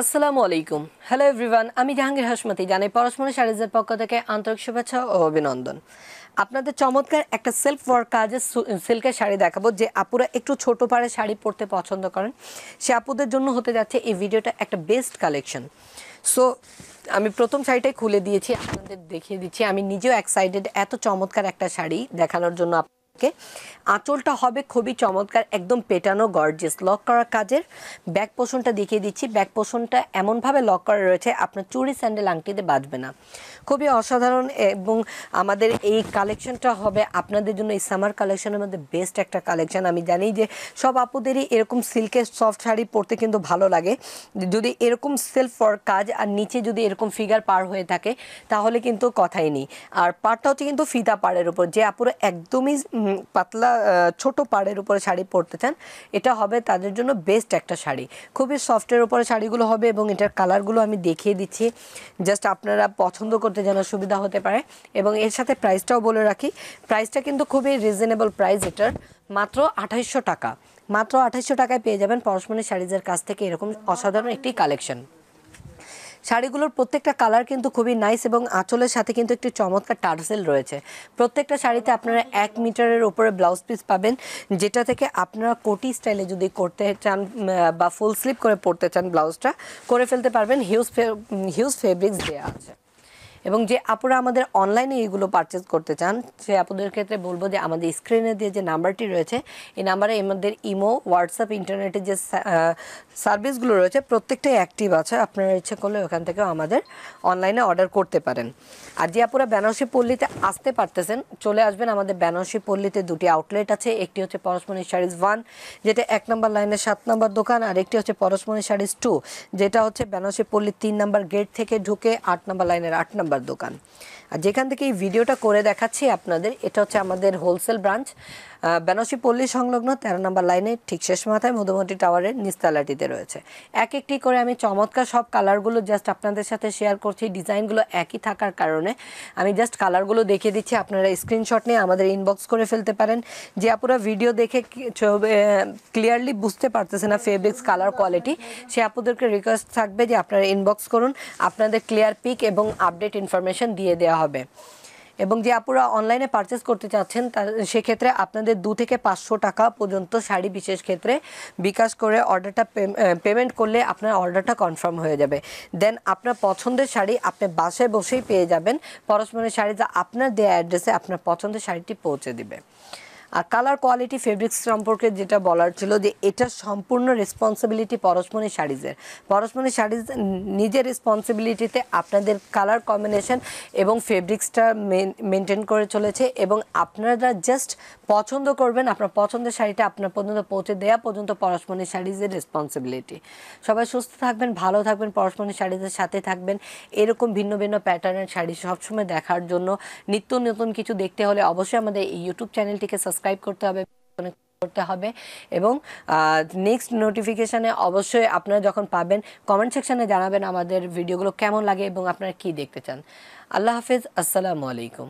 আসসালামু আলাইকুম। Hello everyone আমি জাহাঙ্গীর হাসমতি, জানাই পরশমণি শাড়িজের পক্ষ থেকে আন্তরিক শুভেচ্ছা ও অভিনন্দন। আপনাদের চমৎকার একটা সেলফ ওয়ার্ক কাজের সিল্কের শাড়ি দেখাবো যে আপুরা একটু ছোট পাড়ে শাড়ি পরতে পছন্দ করেন। সে আপুদের জন্য হতে যাচ্ছে এই ভিডিওটা একটা বেস্ট কালেকশন সো আমি প্রথম শাড়িটাই খুলে দিয়েছি, আপনাদের দেখিয়ে দিচ্ছি। আমি নিজেও এক্সাইটেড এত চমৎকার একটা শাড়ি দেখানোর জন্য আপনাকে আঁচলটা হবে খুবই চমৎকার, একদম পেটানো গর্জিয়াস লক করার কাজের। ব্যাক পোষণটা দেখিয়ে দিচ্ছি। ব্যাক পোষণটা এমনভাবে লক করা রয়েছে, আপনার চুরি স্যান্ডেল আংটিতে বাজবে না। খুবই অসাধারণ এবং আমাদের এই কালেকশনটা হবে আপনাদের জন্য, এই সামার কালেকশনের মধ্যে বেস্ট একটা কালেকশন আমি জানি যে সব আপুদেরই এরকম সিল্কের সফট শাড়ি পরতে কিন্তু ভালো লাগে। যদি এরকম সেলফ ফর কাজ আর নিচে যদি এরকম ফিগার পার হয়ে থাকে, তাহলে কিন্তু কথাই নেই। আর পারটা হচ্ছে কিন্তু ফিতা পাড়ের উপর, যে আপুরা একদমই পাতলা ছোট পাড়ের উপরে শাড়ি পরতে চান, এটা হবে তাদের জন্য বেস্ট একটা শাড়ি। খুবই সফটের উপরে শাড়িগুলো হবে এবং এটার কালারগুলো আমি দেখিয়ে দিচ্ছি। জাস্ট আপনারা পছন্দ করতে যেন সুবিধা হতে পারে। এবং এর সাথে প্রাইসটাও বলে রাখি। প্রাইসটা কিন্তু খুবই রিজনেবল প্রাইস এটার। মাত্র আঠাইশশো টাকা। মাত্র আঠাইশশো টাকায় পেয়ে যাবেন পরশমণি শাড়িজের কাছ থেকে এরকম অসাধারণ একটি কালেকশন শাড়িগুলোর প্রত্যেকটা কালার কিন্তু খুবই নাইস এবং আঁচলের সাথে কিন্তু একটি চমৎকার টার্সেল রয়েছে। প্রত্যেকটা শাড়িতে আপনারা এক মিটারের উপরে ব্লাউজ পিস পাবেন, যেটা থেকে আপনারা কোটি স্টাইলে যদি করতে চান বা ফুল স্লিপ করে পরতে চান ব্লাউজটা করে ফেলতে পারবেন। হিউজ হিউজ ফেব্রিক্স দেওয়া আছে। এবং যে আপুরা আমাদের অনলাইনে এইগুলো পারচেজ করতে চান, সে আপুদের ক্ষেত্রে বলব যে আমাদের স্ক্রিনে দিয়ে যে নাম্বারটি রয়েছে, এই নাম্বারে আমাদের ইমো হোয়াটসঅ্যাপ ইন্টারনেটে যে সার্ভিসগুলো রয়েছে, প্রত্যেকটাই অ্যাক্টিভ আছে। আপনারা ইচ্ছে করলে ওখান থেকেও আমাদের অনলাইনে অর্ডার করতে পারেন। আর যে আপুরা বেনারসি পল্লীতে আসতে পারতেছেন, চলে আসবেন। আমাদের বেনারসি পল্লীতে দুটি আউটলেট আছে, একটি হচ্ছে পরশমণি শাড়িজ ওয়ান যেটা এক নম্বর লাইনের সাত নম্বর দোকান, আর একটি হচ্ছে পরশমণি শাড়িজ টু যেটা হচ্ছে বেনারসি পল্লীর তিন নম্বর গেট থেকে ঢুকে আট নম্বর লাইনের আট নম্বর দোকান। আর যেখান থেকে এই ভিডিওটা করে দেখাচ্ছি আপনাদের এটা হচ্ছে আমাদের হোলসেল ব্রাঞ্চ বেনারসি পল্লী সংলগ্ন তেরো নম্বর লাইনে ঠিক শেষ মাথায় মধুমতি টাওয়ারের নিস্তালাটিতে রয়েছে। এক একটি করে আমি চমৎকার সব কালারগুলো জাস্ট আপনাদের সাথে শেয়ার করছি। ডিজাইনগুলো একই থাকার কারণে আমি জাস্ট কালারগুলো দেখিয়ে দিচ্ছি। আপনারা স্ক্রিনশট নিয়ে আমাদের ইনবক্স করে ফেলতে পারেন। যে আপুরা ভিডিও দেখে ক্লিয়ারলি বুঝতে পারতেছে না ফেব্রিক্স কালার কোয়ালিটি সে আপুদেরকে রিকোয়েস্ট থাকবে যে আপনারা ইনবক্স করুন। আপনাদের ক্লিয়ার পিক এবং আপডেট ইনফরমেশন দিয়ে দেওয়া হবে। এবং যে আপুরা অনলাইনে পারচেস করতে চাচ্ছেন তা সেক্ষেত্রে আপনাদের দু থেকে পাঁচশো টাকা পর্যন্ত শাড়ি বিশেষ ক্ষেত্রে বিকাশ করে অর্ডারটা পেমেন্ট করলে আপনার অর্ডারটা কনফার্ম হয়ে যাবে। দেন আপনার পছন্দের শাড়ি আপনি বাসায় বসেই পেয়ে যাবেন। পরস্পরের শাড়ি যা আপনার দেয়া অ্যাড্রেসে আপনার পছন্দের শাড়িটি পৌঁছে দিবে। কালার কোয়ালিটি ফেব্রিক্স সম্পর্কে যেটা বলার ছিল যে এটা সম্পূর্ণ রেসপন্সিবিলিটি পরশমণি শাড়িজের। পরশমণি শাড়িজ নিজের রেসপন্সিবিলিটিতে আপনাদের কালার কম্বিনেশন এবং ফেব্রিক্সটা মেনটেন করে চলেছে এবং আপনারা জাস্ট পছন্দ করবেন, আপনার পছন্দের শাড়িটা আপনার পর্যন্ত পৌঁছে দেওয়া পর্যন্ত পরশমণি শাড়িজের রেসপন্সিবিলিটি সবাই সুস্থ থাকবেন, ভালো থাকবেন, পরশমণি শাড়িজের সাথে থাকবেন। এরকম ভিন্ন ভিন্ন প্যাটার্নের শাড়ি সবসময় দেখার জন্য। নিত্য নতুন কিছু দেখতে হলে অবশ্যই আমাদের এই ইউটিউব চ্যানেলটিকে সাবস্ক্রাইব করতে হবে করতে হবে এবং নেক্সট নোটিফিকেশানে অবশ্যই আপনারা যখন পাবেন কমেন্ট সেকশানে জানাবেন আমাদের ভিডিওগুলো কেমন লাগে এবং আপনারা কি দেখতে চান। আল্লাহ হাফিজ, আসসালামু আলাইকুম।